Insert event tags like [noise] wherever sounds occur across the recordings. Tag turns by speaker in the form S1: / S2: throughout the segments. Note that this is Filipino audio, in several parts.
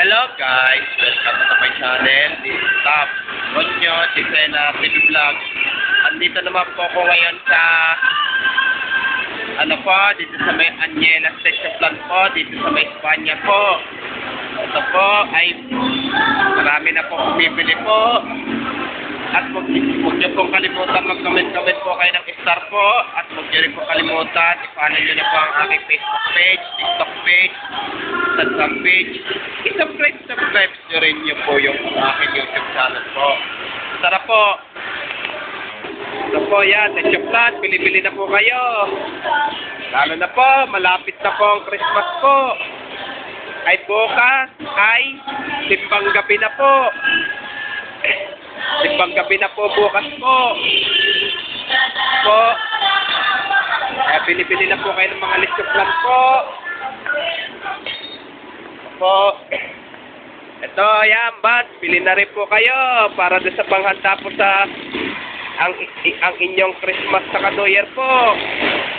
S1: Hello guys, welcome to my channel. This is Top Ronyo, Chisena TV Vlog. Andito naman po ako ngayon sa ano po, dito sa may Anyela Station Plan po, dito sa may Espanya po. Ito po ay marami na po bumibili po. At huwag niyo pong kalimutan mag-comment-comment po kayo ng star po. At huwag niyo rin po kalimutan, i-follow niyo na po ang aking Facebook page, TikTok page, Instagram page. I-subscribe, subscribe niyo rin niyo po yung aking YouTube channel po. Tara po! Ito po yan, sa Choplat, bili-bili na po kayo. Lalo na po, malapit na po ang Christmas po. Ay bukas ay simbang gabi na po. Simbang gabi na po bukas po. Po. Kaya bili-bili na po kayo ng mga of plan po. Po. [clears throat] Ito, yan, bat. Bili na rin po kayo para doon sa panghanda po sa ang i- ang inyong Christmas sa Year po.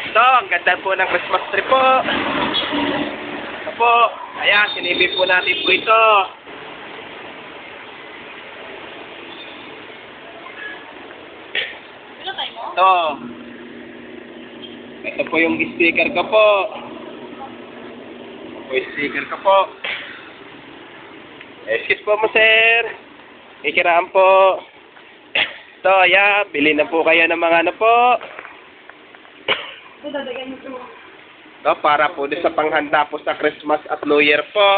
S1: Ito, ang ganda po ng Christmas tree po. Ito po. Ayan, sinibig po natin po ito. Ito. Ito po yung sticker ko po. Yung sticker ko po. Excuse po mo, sir. Ikiraan po. Ito, ayan. Bili na po kayo ng mga ano po. Ito, para po din sa panghanda po sa Christmas at New Year po.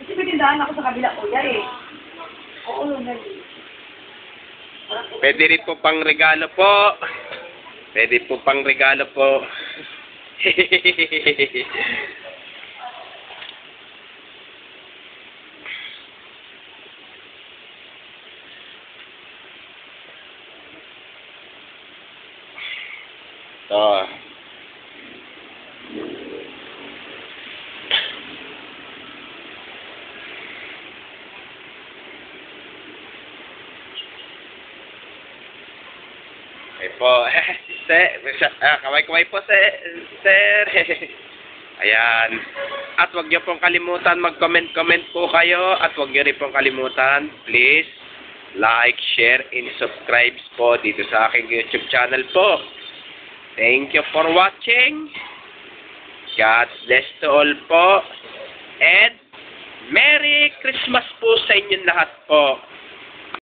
S2: Kasi pinindahan ako sa kabila kuya eh. Oo, nali.
S1: Pwede rin po pang regalo po. Pwede po pang regalo po. Ito. [laughs] Okay po. [laughs] sir, ah, kaway-kaway po, sir. sir. [laughs] Ayan. At wag niyo pong kalimutan mag-comment-comment po kayo. At wag niyo rin pong kalimutan, please, like, share, and subscribe po dito sa aking YouTube channel po. Thank you for watching. God bless to all po. And Merry Christmas po sa inyong lahat po.